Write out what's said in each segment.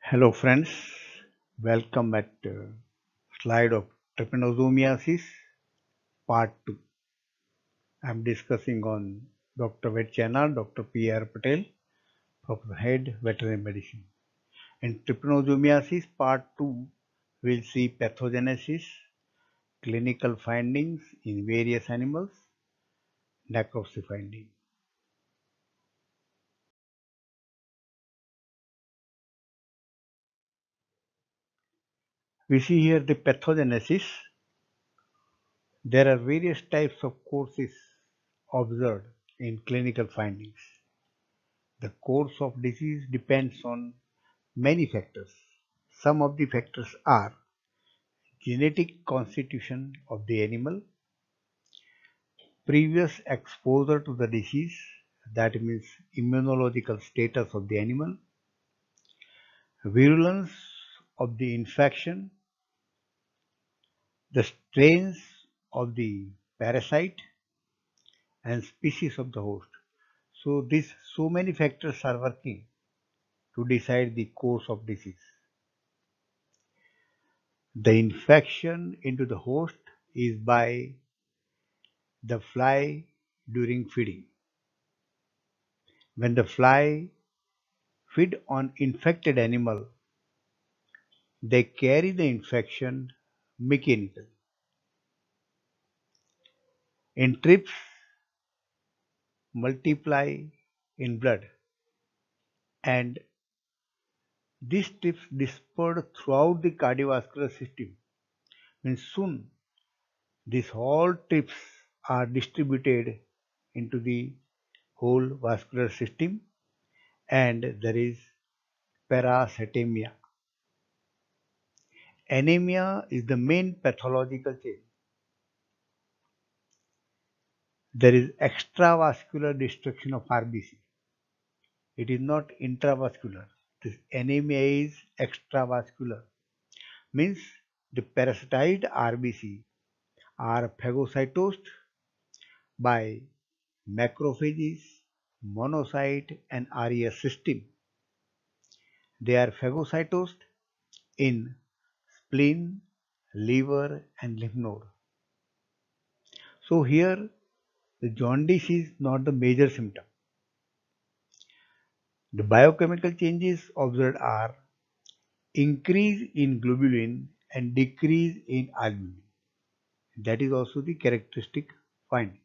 Hello friends, welcome at uh, slide of trypanosomiasis part 2. I am discussing on Dr. Ved Chana, Dr. P.R. Patel, Professor Head Veterinary Medicine. In trypanosomiasis part 2, we will see pathogenesis, clinical findings in various animals, necropsy finding. We see here the pathogenesis. There are various types of courses observed in clinical findings. The course of disease depends on many factors. Some of the factors are genetic constitution of the animal, previous exposure to the disease, that means immunological status of the animal, virulence of the infection, the strains of the parasite and species of the host. So these so many factors are working to decide the course of disease. The infection into the host is by the fly during feeding. When the fly feed on infected animal, they carry the infection mechanically. In trips, multiply in blood and these trips dispersed throughout the cardiovascular system. Means soon these whole trips are distributed into the whole vascular system and there is parasitemia. Anemia is the main pathological change. There is extravascular destruction of RBC. It is not intravascular. This anemia is extravascular. Means the parasitized RBC are phagocytosed by macrophages, monocyte and RES system. They are phagocytosed in spleen, liver and lymph node. So here the jaundice is not the major symptom. The biochemical changes observed are increase in globulin and decrease in albumin. That is also the characteristic finding.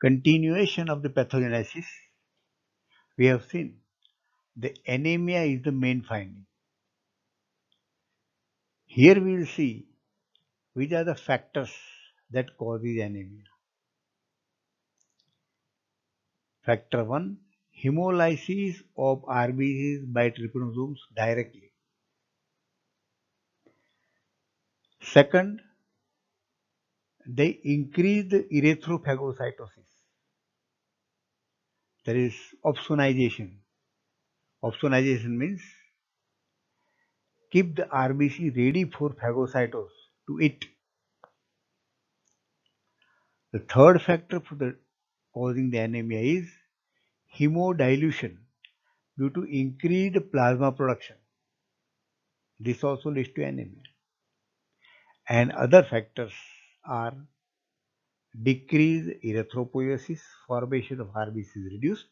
Continuation of the pathogenesis, we have seen the anemia is the main finding. Here we will see which are the factors that causes anemia. Factor 1 hemolysis of RBCs by trypanosomes directly. Second, they increase the erythrophagocytosis. There is opsonization. Opsonization means keep the RBC ready for phagocytosis to eat. The third factor for the causing the anemia is hemodilution due to increased plasma production. This also leads to anemia. And other factors are decreased erythropoiesis, formation of RBC is reduced,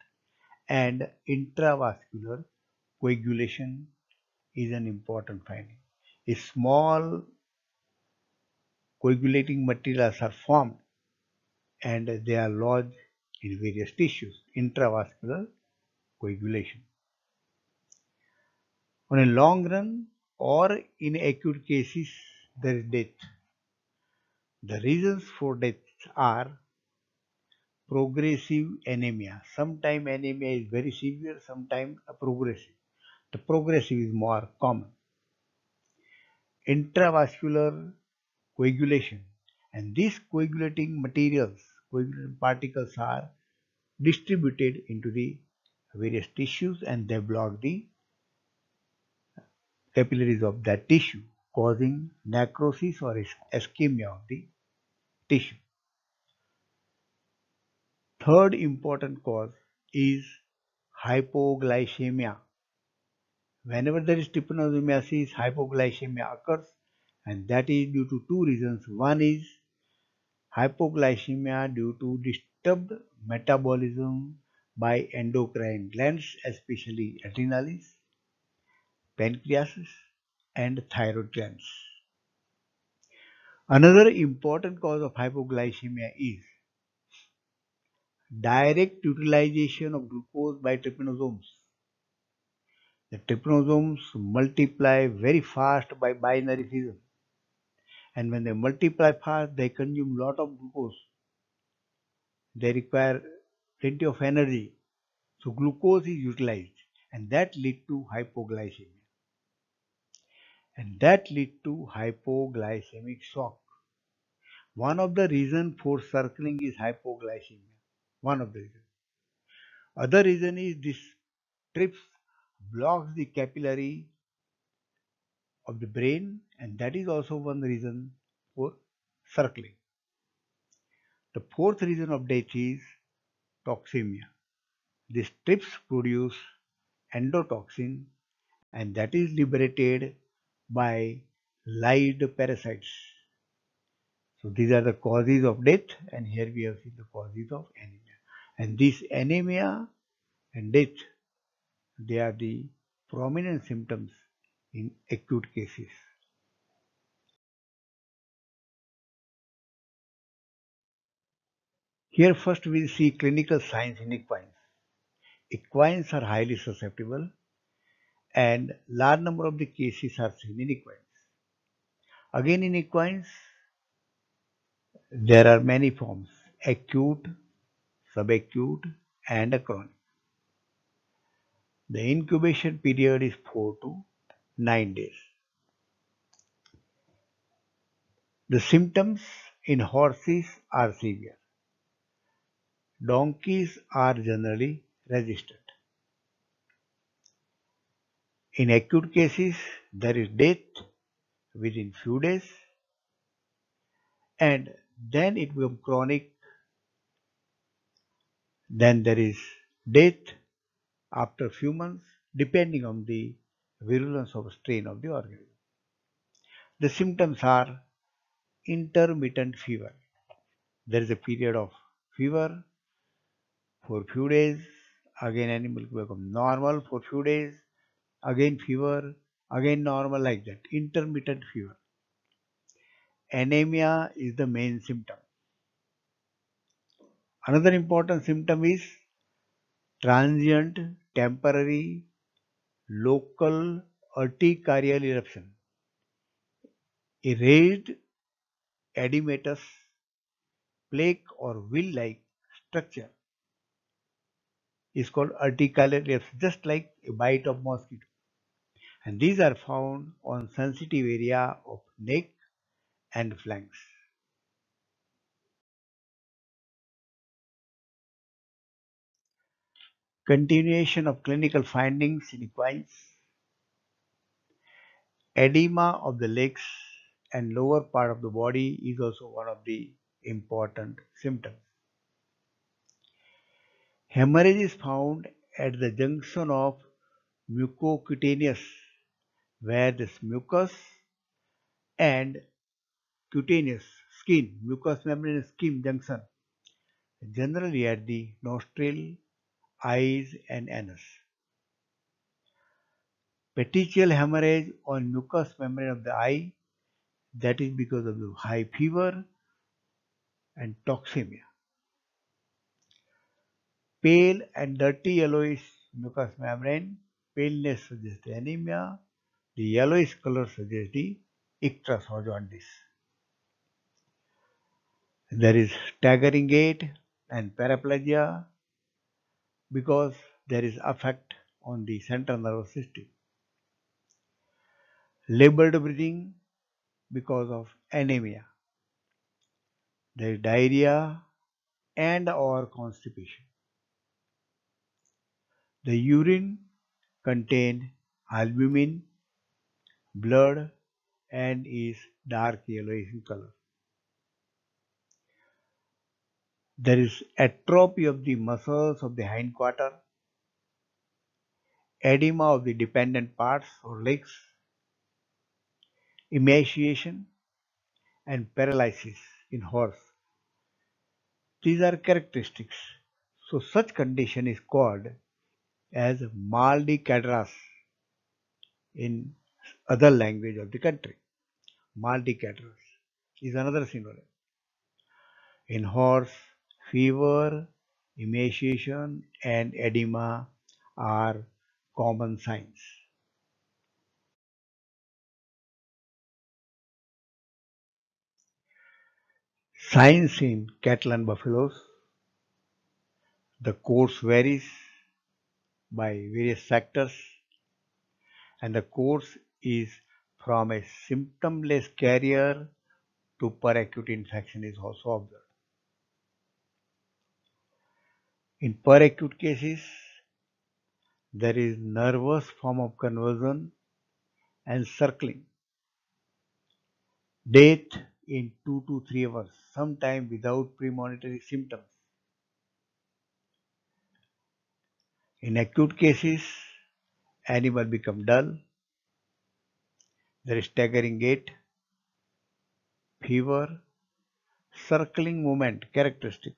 and intravascular coagulation is an important finding. A small coagulating materials are formed and they are lodged in various tissues, intravascular coagulation. On a long run or in acute cases, there is death. The reasons for death are progressive anemia. Sometimes anemia is very severe, sometimes progressive. The progressive is more common. Intravascular coagulation and these coagulating materials, coagulating particles are distributed into the various tissues and they block the capillaries of that tissue causing necrosis or ischemia of the tissue. Third important cause is hypoglycemia. Whenever there is trypanosomiasis, hypoglycemia occurs and that is due to two reasons. One is hypoglycemia due to disturbed metabolism by endocrine glands, especially adrenals, pancreas, and thyroid glands. Another important cause of hypoglycemia is direct utilization of glucose by trypanosomes. The trypanosomes multiply very fast by binary fission. And when they multiply fast, they consume lot of glucose. They require plenty of energy. So glucose is utilized and that lead to hypoglycemia and that lead to hypoglycemic shock. One of the reason for circling is hypoglycemia. One of the reasons. Other reason is this trips blocks the capillary of the brain and that is also one reason for circling. The fourth reason of death is toxemia. These trips produce endotoxin and that is liberated by live parasites. So these are the causes of death and here we have seen the causes of anemia. And this anemia and death, they are the prominent symptoms in acute cases. Here first we see clinical signs in equines. Equines are highly susceptible and large number of the cases are seen in equines. Again in equines, there are many forms, acute, subacute and a chronic. The incubation period is 4 to 9 days. The symptoms in horses are severe. Donkeys are generally resistant. In acute cases, there is death within few days and then it becomes chronic. Then there is death after a few months depending on the virulence of strain of the organism. The symptoms are intermittent fever. There is a period of fever for few days, again animal become normal for few days, again fever, again normal like that, intermittent fever. Anemia is the main symptom. Another important symptom is transient, temporary, local urticarial eruption. A raised edematous plaque or wheal-like structure is called urticarial eruption, just like a bite of mosquito and these are found on sensitive area of neck and flanks. Continuation of clinical findings in equines. Edema of the legs and lower part of the body is also one of the important symptoms. Hemorrhage is found at the junction of mucocutaneous where this mucus and cutaneous skin, mucous membrane skin junction, generally at the nostril, eyes and anus. Petechial hemorrhage on mucous membrane of the eye, that is because of the high fever and toxemia. Pale and dirty yellowish mucous membrane, paleness suggests anemia, the yellowish color suggests the icterus or jaundice. There is staggering gait and paraplegia because there is effect on the central nervous system. Labored breathing because of anemia. There is diarrhea and or constipation. The urine contained albumin blood and is dark yellowish in color. There is atrophy of the muscles of the hindquarter, edema of the dependent parts or legs, emaciation, and paralysis in horse. These are characteristics. So such condition is called as mal de caderas in other language of the country. Mal de caderas is another synonym. In horse, fever, emaciation and edema are common signs. Signs in cattle and buffaloes. The course varies by various factors and the course is from a symptomless carrier to per acute infection is also observed. In per acute cases, there is nervous form of conversion and circling. Death in 2 to 3 hours, sometime without premonitory symptoms. In acute cases, animal become dull, there is staggering gait, fever, circling movement characteristic.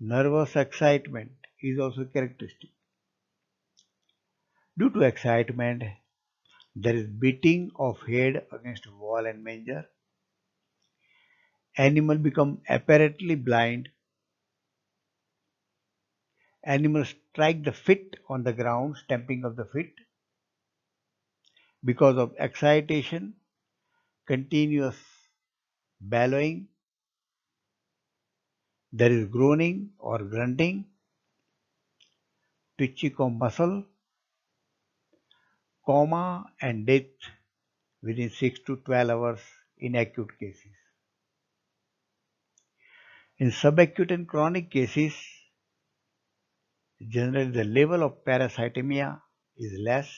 Nervous excitement is also characteristic. Due to excitement, there is beating of head against wall and manger. Animal become apparently blind. Animal strike the feet on the ground, stamping of the feet. Because of excitation, continuous bellowing, there is groaning or grunting, twitching of muscle, coma and death within 6 to 12 hours in acute cases. In subacute and chronic cases, generally the level of parasitemia is less.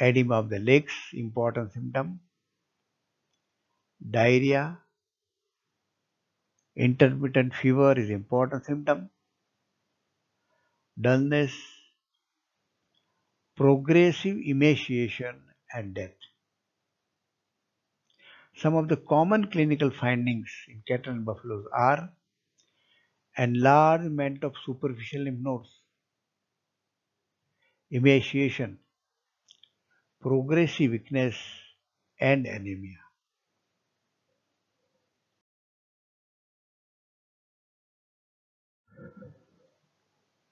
Edema of the legs, important symptom. Diarrhea, intermittent fever is important symptom. Dullness, progressive emaciation and death. Some of the common clinical findings in cattle and buffaloes are enlargement of superficial lymph nodes, emaciation, progressive weakness and anemia.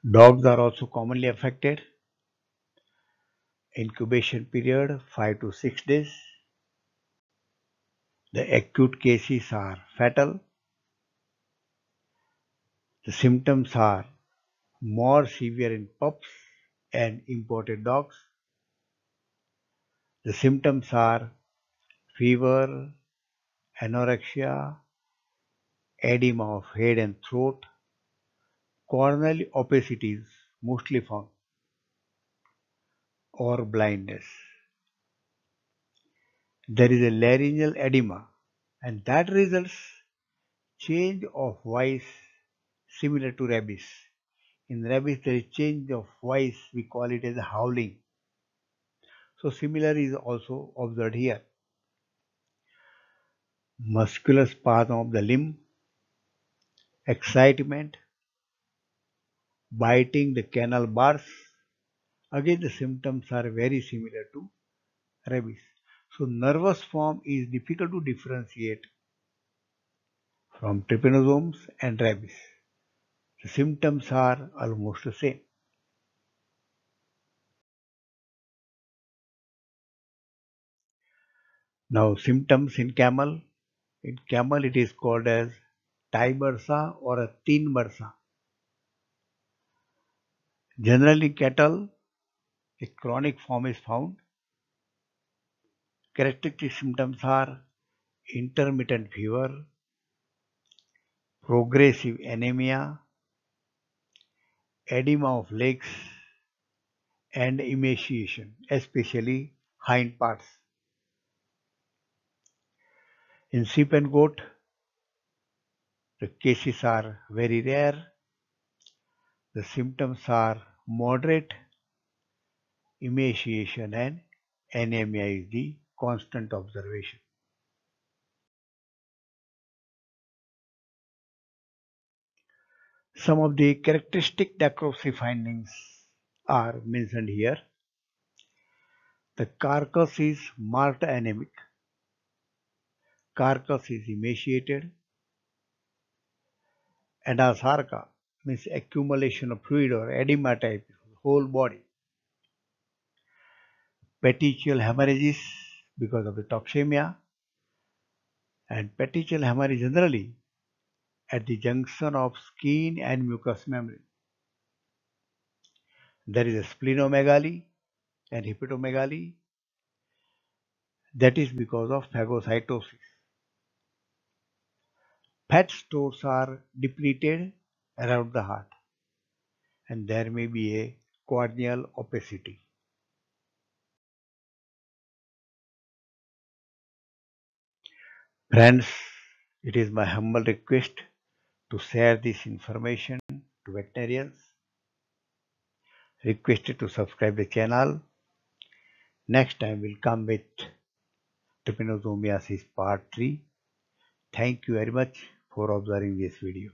Dogs are also commonly affected. Incubation period 5 to 6 days. The acute cases are fatal. The symptoms are more severe in pups and imported dogs. The symptoms are fever, anorexia, edema of head and throat, corneal opacities mostly found, or blindness. There is a laryngeal edema and that results change of voice similar to rabies. In rabies there is change of voice, we call it as howling. So similar is also observed here. Muscular spasm of the limb, excitement, biting the canal bars. Again the symptoms are very similar to rabies. So nervous form is difficult to differentiate from trypanosomes and rabies. The symptoms are almost the same. Now symptoms in camel. In camel it is called as tie bursa or a thin bursa. Generally cattle, a chronic form is found. Characteristic symptoms are intermittent fever, progressive anemia, edema of legs, and emaciation, especially hind parts. In sheep and goat, The cases are very rare. The symptoms are moderate emaciation and anemia is the constant observation. Some of the characteristic necropsy findings are mentioned here. The carcass is marked anemic. Carcass is emaciated. and Anasarca means accumulation of fluid or edema type whole body. Petechial hemorrhages because of the toxemia and petechial hemorrhage generally at the junction of skin and mucous membrane. There is a splenomegaly and hepatomegaly that is because of phagocytosis. Fat stores are depleted around the heart and there may be a corneal opacity. Friends, it is my humble request to share this information to veterinarians. Requested to subscribe the channel. Next time we'll come with trypanosomiasis part 3. Thank you very much for observing this video.